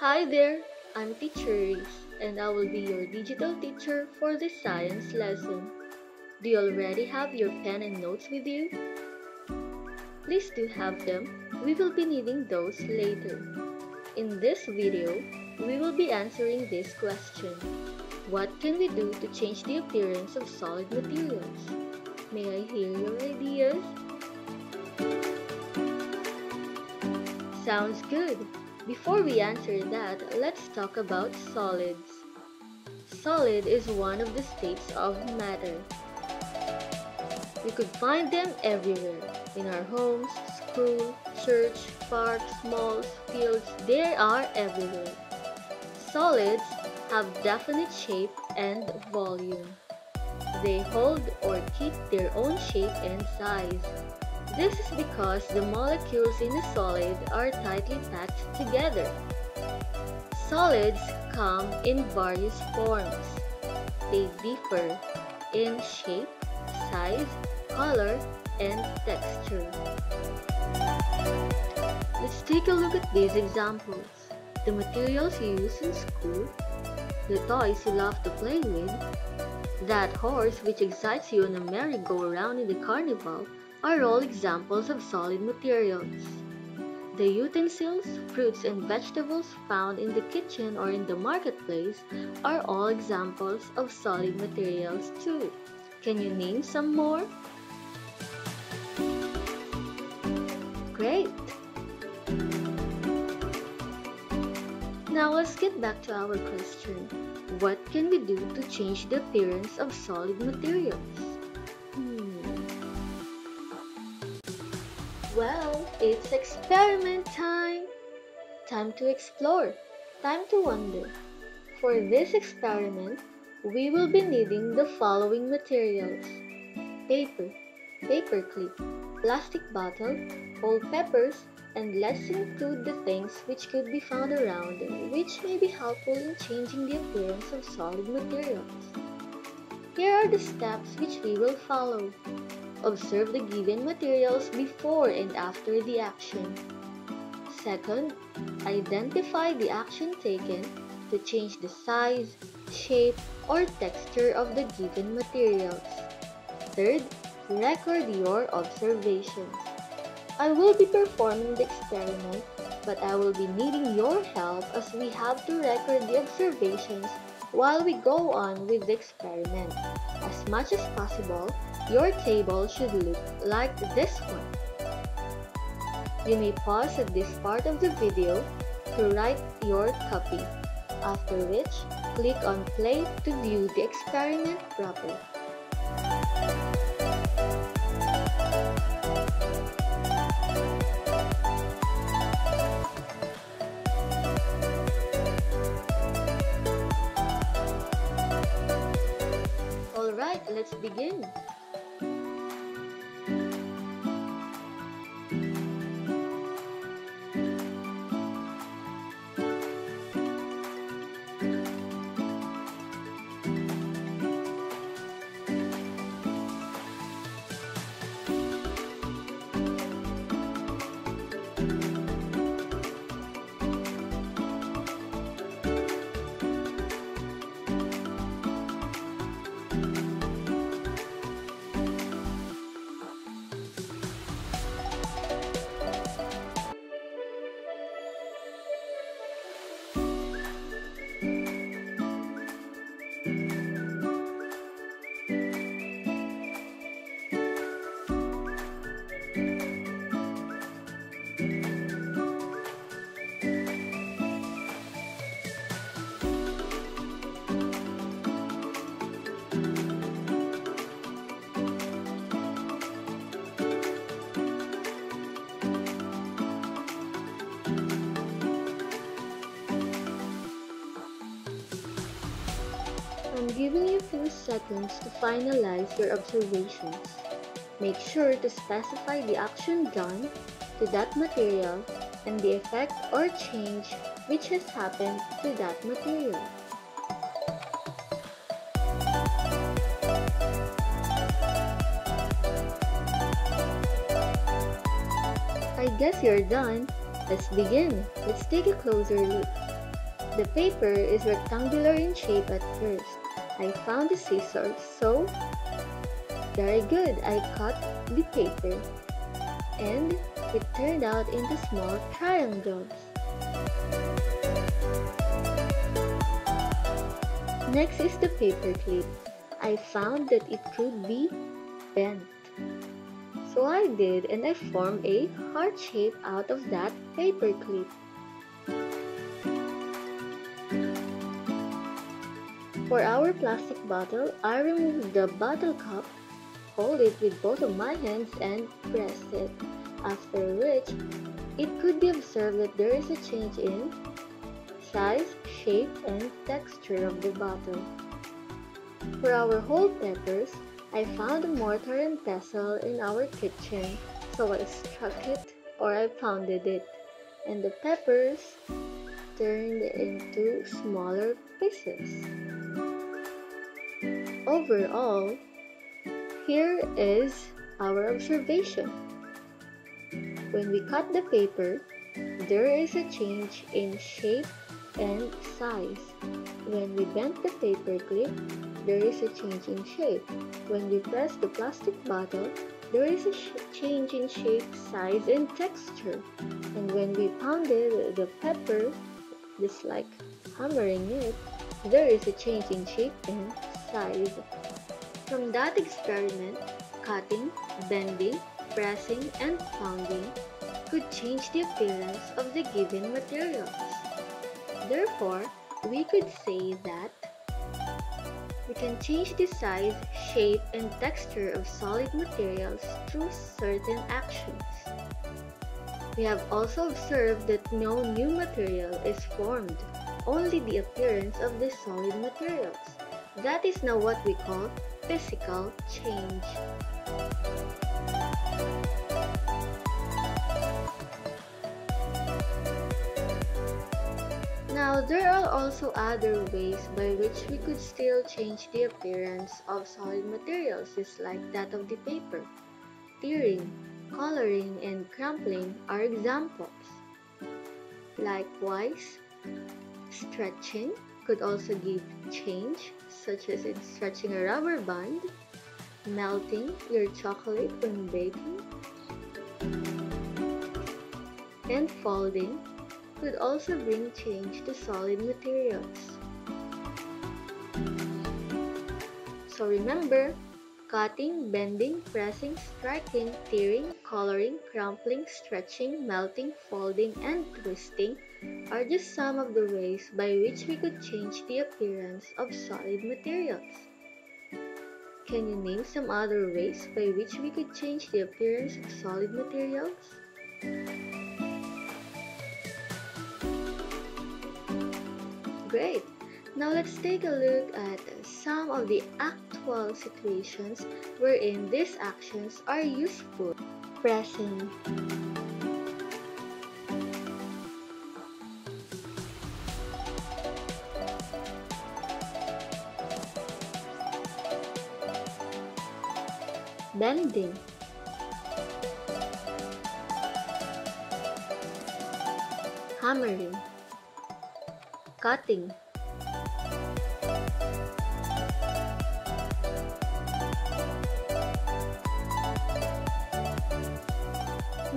Hi there, I'm Teacher Reese, and I will be your digital teacher for this science lesson. Do you already have your pen and notes with you? Please do have them. We will be needing those later. In this video, we will be answering this question. What can we do to change the appearance of solid materials? May I hear your ideas? Sounds good. Before we answer that, let's talk about solids. Solid is one of the states of matter. We could find them everywhere, in our homes, school, church, parks, malls, fields, they are everywhere. Solids have definite shape and volume. They hold or keep their own shape and size. This is because the molecules in a solid are tightly packed together. Solids come in various forms. They differ in shape, size, color, and texture. Let's take a look at these examples. The materials you use in school, the toys you love to play with, that horse which excites you on a merry-go-round in the carnival are all examples of solid materials. The utensils, fruits, and vegetables found in the kitchen or in the marketplace are all examples of solid materials too. Can you name some more? Great! Now let's get back to our question. What can we do to change the appearance of solid materials? Well, it's experiment time! Time to explore. Time to wonder. For this experiment, we will be needing the following materials. Paper, paper clip, plastic bottle, whole peppers, and let's include the things which could be found around which may be helpful in changing the appearance of solid materials. Here are the steps which we will follow. Observe the given materials before and after the action. Second, identify the action taken to change the size, shape, or texture of the given materials. Third, record your observations. I will be performing the experiment, but I will be needing your help as we have to record the observations while we go on with the experiment. As much as possible, your table should look like this one. You may pause at this part of the video to write your copy, after which click on play to view the experiment properly. Alright, let's begin. Giving you a few seconds to finalize your observations. Make sure to specify the action done to that material and the effect or change which has happened to that material. I guess you're done. Let's begin. Let's take a closer look. The paper is rectangular in shape at first. I found the scissors, so very good, I cut the paper and it turned out into small triangles. Next is the paper clip. I found that it could be bent. So I did and I formed a heart shape out of that paper clip. For our plastic bottle, I removed the bottle cap, hold it with both of my hands and press it, after which it could be observed that there is a change in size, shape, and texture of the bottle. For our whole peppers, I found a mortar and pestle in our kitchen, so I struck it or I pounded it, and the peppers turned into smaller pieces. Overall, here is our observation. When we cut the paper, there is a change in shape and size. When we bend the paper clip, there is a change in shape. When we press the plastic bottle, there is a change in shape, size, and texture. And when we pounded the pepper, just like hammering it, there is a change in shape and size. From that experiment, cutting, bending, pressing, and pounding could change the appearance of the given materials. Therefore, we could say that we can change the size, shape, and texture of solid materials through certain actions. We have also observed that no new material is formed, only the appearance of the solid materials. That is now what we call physical change. Now, there are also other ways by which we could still change the appearance of solid materials just like that of the paper. Tearing, coloring, and crumpling are examples. Likewise, stretching could also give change, such as in stretching a rubber band, melting your chocolate when baking, and folding could also bring change to solid materials. So remember, cutting, bending, pressing, striking, tearing, coloring, crumpling, stretching, melting, folding, and twisting are just some of the ways by which we could change the appearance of solid materials. Can you name some other ways by which we could change the appearance of solid materials? Great! Now let's take a look at some of the actual situations wherein these actions are useful. Pressing. Bending. Hammering. Cutting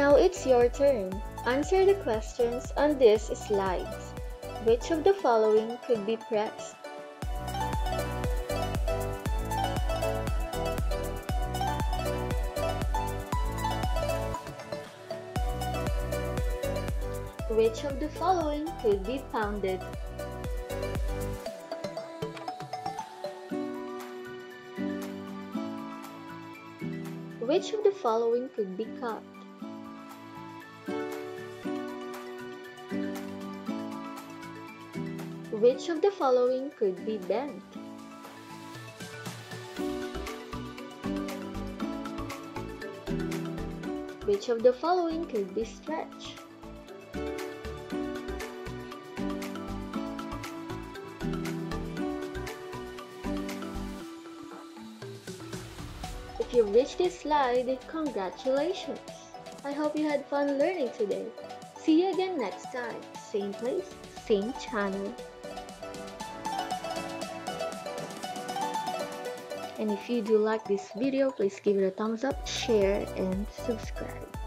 Now it's your turn. Answer the questions on these slides. Which of the following could be pressed? Which of the following could be pounded? Which of the following could be cut? Which of the following could be bent? Which of the following could be stretched? If you reached this slide, congratulations! I hope you had fun learning today. See you again next time. Same place, same channel. And if you do like this video, please give it a thumbs up, share, and subscribe.